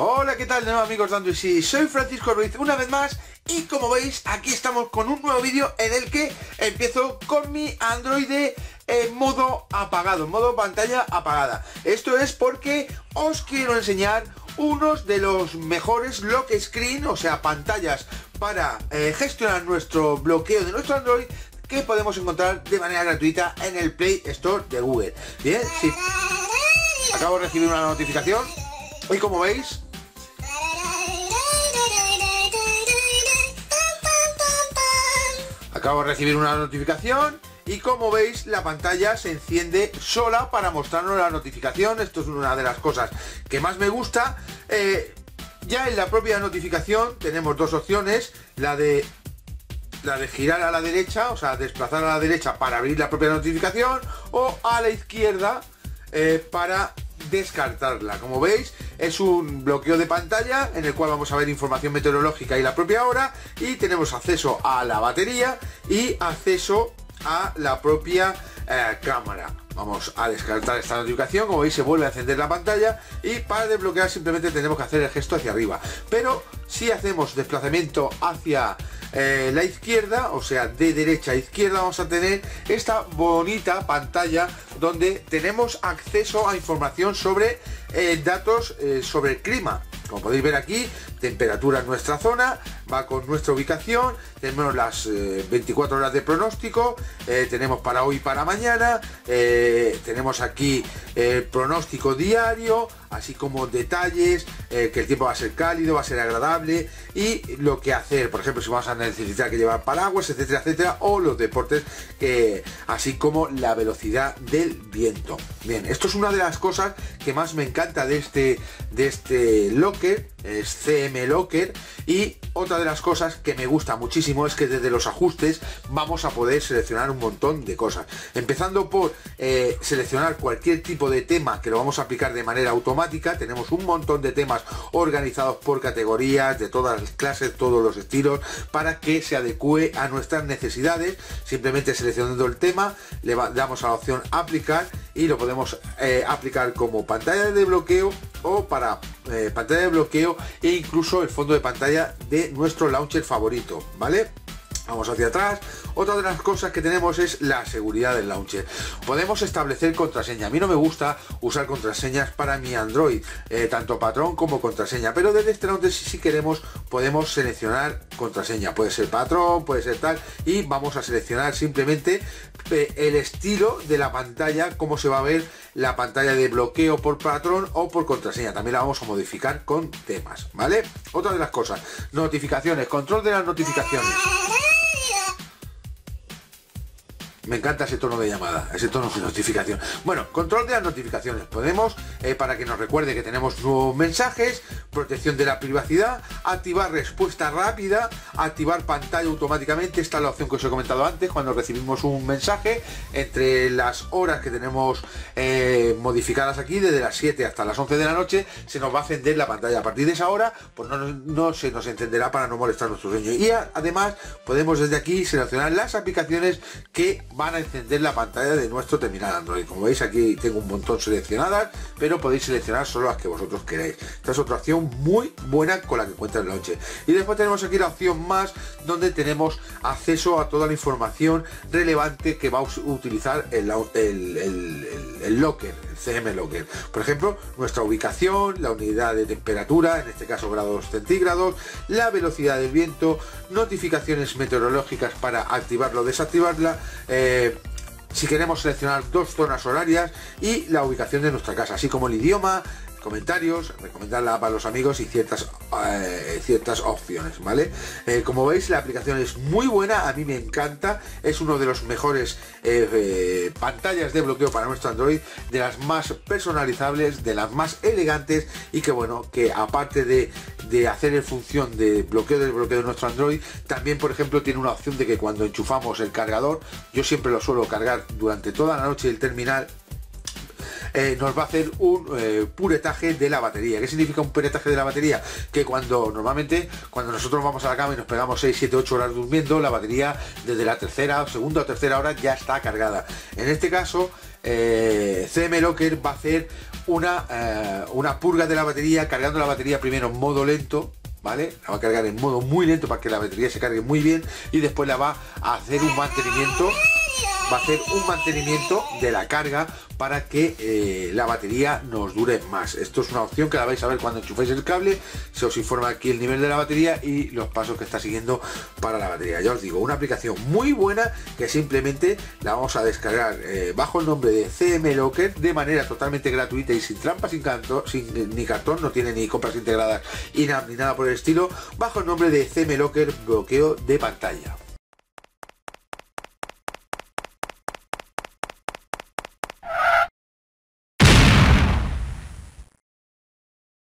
Hola, ¿qué tal de nuevo amigos Android? Sí, soy Francisco Ruiz una vez más y como veis aquí estamos con un nuevo vídeo en el que empiezo con mi Android en modo apagado, en modo pantalla apagada. Esto es porque os quiero enseñar unos de los mejores lock screen, o sea, pantallas para eh, gestionar nuestro bloqueo de nuestro Android que podemos encontrar de manera gratuita en el Play Store de Google. Bien, sí. Acabo de recibir una notificación y como veis Acabo de recibir una notificación y como veis la pantalla se enciende sola para mostrarnos la notificación. Esto es una de las cosas que más me gusta. Eh, ya en la propia notificación tenemos dos opciones. La de la de girar a la derecha, o sea, desplazar a la derecha para abrir la propia notificación o a la izquierda eh, para descartarla. Como veis, es un bloqueo de pantalla en el cual vamos a ver información meteorológica y la propia hora y tenemos acceso a la batería y acceso a la propia eh, cámara. Vamos a descartar esta notificación, como veis se vuelve a encender la pantalla y para desbloquear simplemente tenemos que hacer el gesto hacia arriba. Pero si hacemos desplazamiento hacia eh, la izquierda, o sea, de derecha a izquierda, vamos a tener esta bonita pantalla donde tenemos acceso a información sobre eh, datos eh, sobre el clima. Como podéis ver aquí, temperatura en nuestra zona, va con nuestra ubicación, tenemos las 24 horas de pronóstico, tenemos para hoy y para mañana, tenemos aquí el pronóstico diario, así como detalles, que el tiempo va a ser cálido, va a ser agradable y lo que hacer, por ejemplo, si vamos a necesitar que llevar paraguas, etcétera, etcétera, o los deportes, que, así como la velocidad del viento. Bien, esto es una de las cosas que más me encanta de este, de este locker, es CM Locker, y otra de las cosas que me gusta muchísimo es que desde los ajustes vamos a poder seleccionar un montón de cosas. Empezando por eh, seleccionar cualquier tipo de tema que lo vamos a aplicar de manera automática, tenemos un montón de temas organizados por categorías, de todas las clases, todos los estilos, para que se adecue a nuestras necesidades. Simplemente seleccionando el tema, le damos a la opción aplicar y lo podemos eh, aplicar como pantalla de bloqueo o para eh, pantalla de bloqueo e incluso el fondo de pantalla de nuestro launcher favorito, ¿vale? Vamos hacia atrás. Otra de las cosas que tenemos es la seguridad del launcher. Podemos establecer contraseña. A mí no me gusta usar contraseñas para mi Android, eh, tanto patrón como contraseña. Pero desde este launcher si, queremos podemos seleccionar contraseña. Puede ser patrón, puede ser tal. Y vamos a seleccionar simplemente eh, el estilo de la pantalla, cómo se va a ver la pantalla de bloqueo por patrón o por contraseña. También la vamos a modificar con temas, ¿vale? Otra de las cosas, notificaciones, control de las notificaciones. Me encanta ese tono de llamada, ese tono de notificación. Bueno, control de las notificaciones. Podemos, eh, para que nos recuerde que tenemos nuevos mensajes, protección de la privacidad, activar respuesta rápida, activar pantalla automáticamente. Esta es la opción que os he comentado antes, cuando recibimos un mensaje, entre las horas que tenemos eh, modificadas aquí, desde las 7 hasta las 11 de la noche, se nos va a encender la pantalla. A partir de esa hora, pues no, se nos encenderá para no molestar nuestro sueño. Y además, podemos desde aquí seleccionar las aplicaciones que van a encender la pantalla de nuestro terminal Android. Como veis aquí tengo un montón seleccionadas, pero podéis seleccionar solo las que vosotros queráis. Esta es otra opción muy buena con la que cuenta el launcher. Y después tenemos aquí la opción más, donde tenemos acceso a toda la información relevante que va a utilizar el, locker, el CM Locker. Por ejemplo, nuestra ubicación, la unidad de temperatura, en este caso grados centígrados, la velocidad del viento, notificaciones meteorológicas para activarlo o desactivarla, eh, si queremos seleccionar dos zonas horarias y la ubicación de nuestra casa, así como el idioma, comentarios, recomendarla para los amigos y ciertas, eh, ciertas opciones, ¿vale? Eh, como veis, la aplicación es muy buena, a mí me encanta, es uno de los mejores eh, pantallas de bloqueo para nuestro Android, de las más personalizables, de las más elegantes y que bueno, que aparte de, de hacer en función de bloqueo del bloqueo de nuestro Android, también por ejemplo tiene una opción de que cuando enchufamos el cargador, yo siempre lo suelo cargar durante toda la noche el terminal eh, nos va a hacer un eh, puretaje de la batería. ¿Qué significa un puretaje de la batería? Que cuando normalmente, cuando nosotros vamos a la cama y nos pegamos 6, 7, 8 horas durmiendo, la batería desde la tercera, segunda o tercera hora ya está cargada. En este caso, eh, CM Locker va a hacer una, eh, una purga de la batería, cargando la batería primero en modo lento, ¿vale? La va a cargar en modo muy lento para que la batería se cargue muy bien y después la va a hacer un mantenimiento va a hacer un mantenimiento de la carga para que eh, la batería nos dure más. Esto es una opción que la vais a ver cuando enchuféis el cable, se os informa aquí el nivel de la batería y los pasos que está siguiendo para la batería. Ya os digo, una aplicación muy buena que simplemente la vamos a descargar eh, bajo el nombre de CM Locker de manera totalmente gratuita y sin trampas, sin, sin ni cartón, no tiene ni compras integradas ni nada por el estilo, bajo el nombre de CM Locker bloqueo de pantalla.